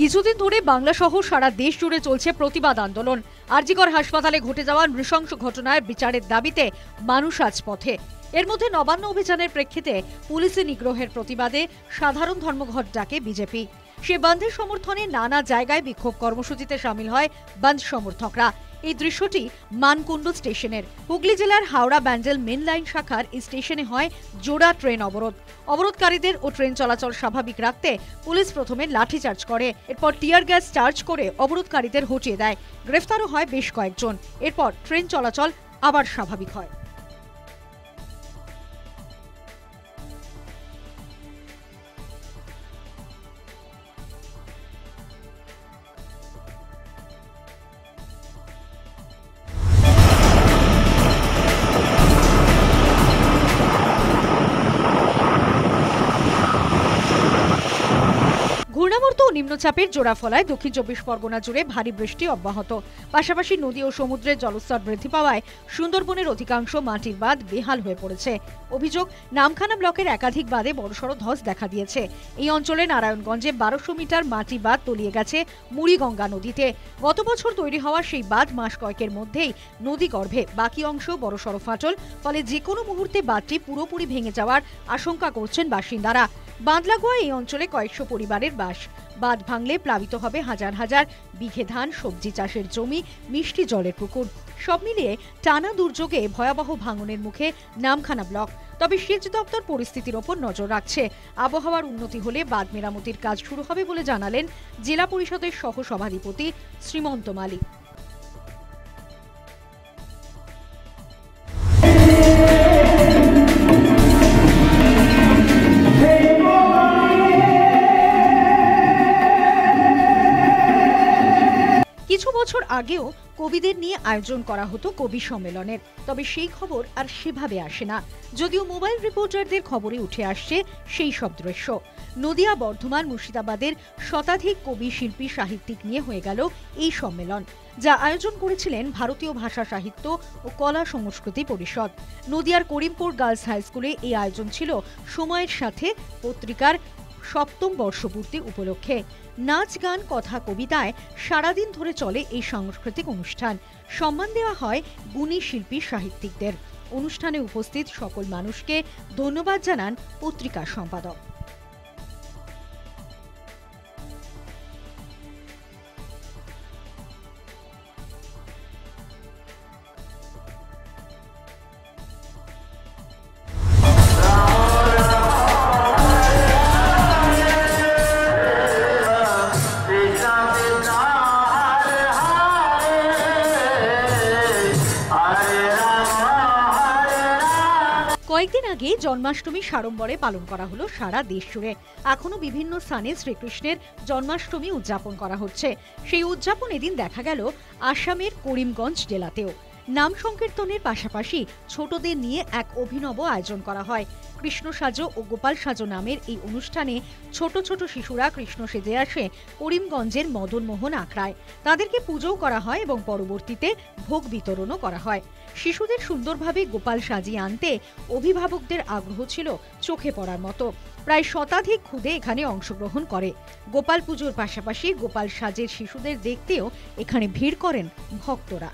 কিছুদিন ধরে বাংলা সহ সারা দেশ জুড়ে চলছে প্রতিবাদ আন্দোলন। আরজিকর হাসপাতালে ঘটে যাওয়া নৃশংস ঘটনার বিচারের দাবিতে মানুষ আজ পথে। এর মধ্যে নবান্ন অভিযানের প্রেক্ষিতে পুলিশি নিগ্রহের প্রতিবাদে সাধারণ ধর্মঘট ডাকে বিজেপি। সে বন্ধের সমর্থনে নানা জায়গায় বিক্ষোভ কর্মসূচিতে সামিল হয় বন্ধ সমর্থকরা। এই দৃশ্যটি মানকুণ্ড স্টেশনের। হুগলি জেলার হাওড়া ব্যান্ডেল মেন লাইন শাখার এই স্টেশনে হয় জোড়া ট্রেন অবরোধ। অবরোধকারীদের ও ট্রেন চলাচল স্বাভাবিক রাখতে পুলিশ প্রথমে লাঠিচার্জ করে, এরপর টিয়ার গ্যাস চার্জ করে অবরোধকারীদের হটিয়ে দেয়। গ্রেফতারও হয় বেশ কয়েকজন। এরপর ট্রেন চলাচল আবার স্বাভাবিক হয়। ঘূর্ণাবর্ত ও নিম্নচাপের জোড়া ফলায় দক্ষিণ চব্বিশ পরগনা জুড়ে ভারী বৃষ্টি অব্যাহত। পাশাপাশি নদী ও সমুদ্রের জলস্তর বৃদ্ধি পাওয়ায় সুন্দরবনের অধিকাংশ মাটির বাঁধ বেহাল হয়ে পড়েছে। অভিযোগ, নামখানা ব্লকের একাধিক বাঁধে বড়সড় ধস দেখা দিয়েছে। এই অঞ্চলে নারায়ণগঞ্জে বারোশো মিটার মাটি বাঁধ তলিয়ে গেছে মুড়িগঙ্গা নদীতে। গত বছর তৈরি হওয়া সেই বাঁধ মাস কয়েকের মধ্যেই নদী গর্ভে। বাকি অংশ বড়সড় ফাটল, ফলে যে কোনো মুহূর্তে বাঁধটি পুরোপুরি ভেঙে যাওয়ার আশঙ্কা করছেন বাসিন্দারা। বাঁধ লাগোয়া এই অঞ্চলে কয়েকশো পরিবারের বাস। বাঁধ ভাঙলে প্লাবিত হবে হাজার হাজার বিঘে ধান, সবজি চাষের জমি, মিষ্টি জলের পুকুর। সব মিলিয়ে টানা দুর্যোগে ভয়াবহ ভাঙনের মুখে নামখানা ব্লক। তবে সেচ দপ্তর পরিস্থিতির ওপর নজর রাখছে। আবহাওয়ার উন্নতি হলে বাঁধ মেরামতির কাজ শুরু হবে বলে জানালেন জেলা পরিষদের সহ সভাধিপতি শ্রীমন্ত মালিক। আগেও কবিদের নিয়ে আয়োজন করা হতো কবি সম্মেলনের। তবে সেই খবর আর সেভাবে আসে না। যদিও মোবাইল রিপোর্টারদের খবরে উঠে আসছে সেই সব দৃশ্য। নদিয়া, বর্ধমান, মুর্শিদাবাদের শতাধিক কবি, শিল্পী, সাহিত্যিক নিয়ে হয়ে গেল এই সম্মেলন, যা আয়োজন করেছিলেন ভারতীয় ভাষা সাহিত্য ও কলা সংস্কৃতি পরিষদ। নদিয়ার করিমপুর গার্লস হাই স্কুলে এই আয়োজন ছিল সময়ের সাথে পত্রিকার সপ্তম বর্ষপূর্তি উপলক্ষে নাচ, গান, কথা, কবিতায় সারাদিন ধরে চলে এই সাংস্কৃতিক অনুষ্ঠান। সম্মান দেওয়া হয় গুণী শিল্পী সাহিত্যিকদের। অনুষ্ঠানে উপস্থিত সকল মানুষকে ধন্যবাদ জানান পত্রিকা সম্পাদক। কয়েকদিন আগে জন্মাষ্টমী সাড়ম্বরে পালন করা হলো সারা দেশ জুড়ে। এখনও বিভিন্ন স্থানে শ্রীকৃষ্ণের জন্মাষ্টমী উদযাপন করা হচ্ছে। সেই উদযাপন এদিন দেখা গেল আসামের করিমগঞ্জ জেলাতেও। নাম সংকীর্তনের পাশাপাশি ছোটদের নিয়ে এক অভিনব আয়োজন করা হয়। কৃষ্ণ সাজো ও গোপাল সাজো নামের এই অনুষ্ঠানে ছোট ছোট শিশুরা কৃষ্ণ সেজে আসে করিমগঞ্জের মদনমোহন আখড়ায়। তাদেরকে পুজোও করা হয় এবং পরবর্তীতে ভোগ বিতরণও করা হয়। শিশুদের সুন্দরভাবে গোপাল সাজিয়ে আনতে অভিভাবকদের আগ্রহ ছিল চোখে পড়ার মতো। প্রায় শতাধিক খুদে এখানে অংশগ্রহণ করে। গোপাল পুজোর পাশাপাশি গোপাল সাজের শিশুদের দেখতেও এখানে ভিড় করেন ভক্তরা।